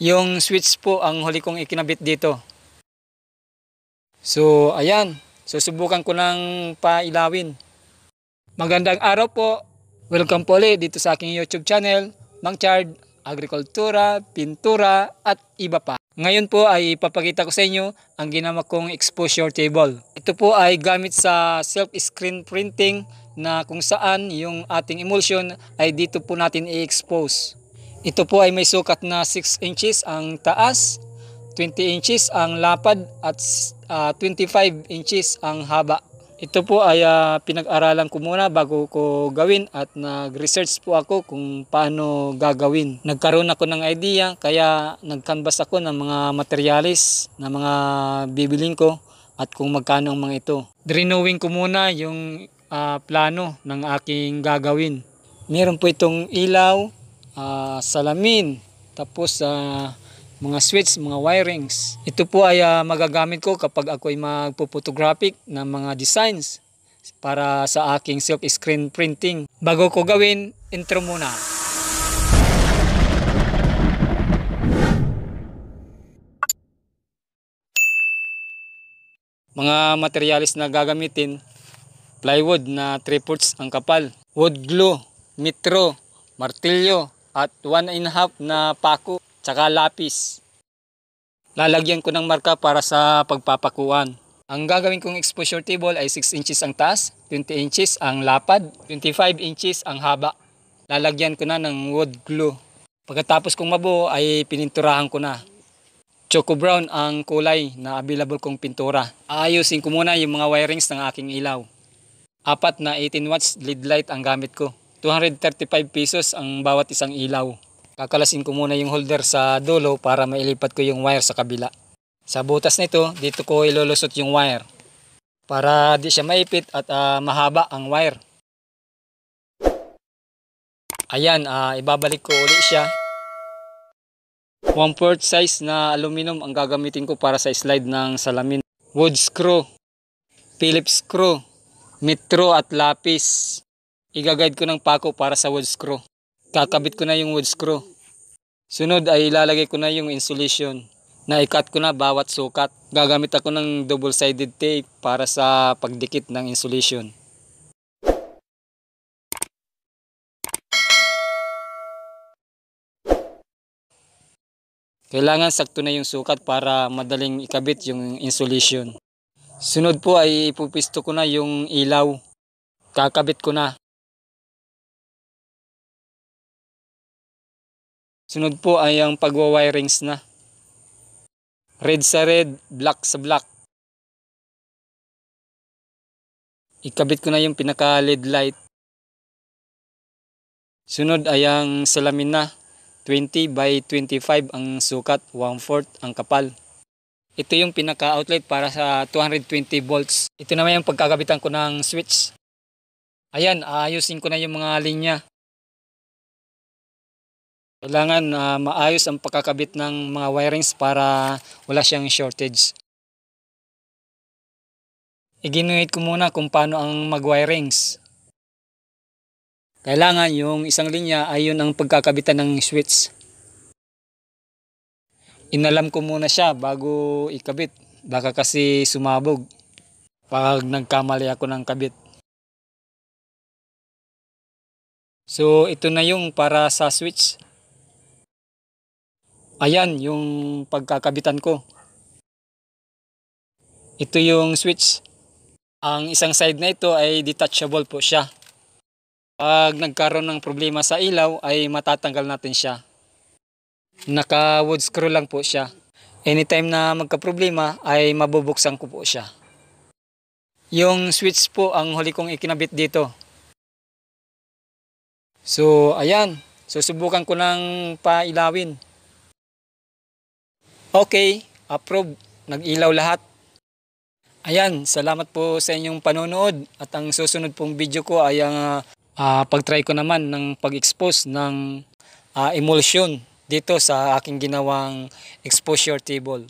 Yung switch po ang huli kong ikinabit dito. So, ayan. Susubukan ko ng pailawin. Magandang araw po. Welcome po ulit dito sa aking YouTube channel, Mang Chard, Agrikultura, Pintura, at iba pa. Ngayon po ay ipapakita ko sa inyo ang ginawa kong exposure table. Ito po ay gamit sa self-screen printing na kung saan yung ating emulsion ay dito po natin i-expose. Ito po ay may sukat na 6 inches ang taas, 20 inches ang lapad at uh, 25 inches ang haba. Ito po ay uh, pinag-aralan ko muna bago ko gawin at nag-research po ako kung paano gagawin. Nagkaroon ako ng idea kaya nag-canvas ako ng mga materialis na mga bibiling ko at kung magkano ang mga ito. Drenowing ko muna yung uh, plano ng aking gagawin. Meron po itong ilaw, uh, salamin, tapos uh, mga switch, mga wirings. Ito po ay uh, magagamit ko kapag ako ay magpo-photographic ng mga designs para sa aking self-screen printing. Bago ko gawin, intro muna. Mga materialis na gagamitin, plywood na 3 fourths ang kapal, wood glue, metro, martilyo, at 1 and a half na pako tsaka lapis. Lalagyan ko ng marka para sa pagpapakuan. Ang gagawin kong exposure table ay 6 inches ang taas, 20 inches ang lapad, 25 inches ang haba. Lalagyan ko na ng wood glue. Pagkatapos kong mabuo ay pininturahan ko na. Choco brown ang kulay na available kong pintura. Aayusin ko muna yung mga wirings ng aking ilaw. Apat na 18 watts lead light ang gamit ko. 235 pesos ang bawat isang ilaw. Kakalasin ko muna yung holder sa dulo para mailipat ko yung wire sa kabila. Sa butas nito, dito ko ilulusot yung wire para di siya maipit at uh, mahaba ang wire. Ayan, uh, ibabalik ko uli siya. 1 4 size na aluminum ang gagamitin ko para sa slide ng salamin. Wood screw, Phillips screw, metro at lapis. Igagayad ko ng pako para sa wood screw. Kakabit ko na yung wood screw. Sunod ay ilalagay ko na yung insulation. Na-cut ko na bawat sukat. Gagamit ako ng double-sided tape para sa pagdikit ng insulation. Kailangan sakto na yung sukat para madaling ikabit yung insulation. Sunod po ay ipupisto ko na yung ilaw. Kakabit ko na. Sunod po ay ang pagwa-wirings na. Red sa red, black sa black. Ikabit ko na yung pinaka LED light. Sunod ay ang salamin na. 20 by 25 ang sukat, 1 4 ang kapal. Ito yung pinaka outlet para sa 220 volts. Ito naman yung pagkakabitan ko ng switch. Ayan, ayusin ko na yung mga linya. Kailangan uh, maayos ang pagkakabit ng mga wirings para wala siyang shortage. Iginuhit ko muna kung paano ang mag-wirings. Kailangan yung isang linya ay yun ang pagkakabitan ng switch. Inalam ko muna siya bago ikabit. Baka kasi sumabog pag nagkamali ako ng kabit. So ito na yung para sa switch. Ayan yung pagkakabitan ko. Ito yung switch. Ang isang side na ito ay detachable po siya. Pag nagkaroon ng problema sa ilaw ay matatanggal natin siya. Naka wood screw lang po siya. Anytime na magka-problema ay mabubuksan ko po siya. Yung switch po ang huli kong ikinabit dito. So ayan, susubukan ko ng pailawin. Okay, approve. Nag-ilaw lahat. Ayan, salamat po sa inyong panonood at ang susunod pong video ko ay ang uh, pag-try ko naman ng pag-expose ng uh, emulsion dito sa aking ginawang exposure table.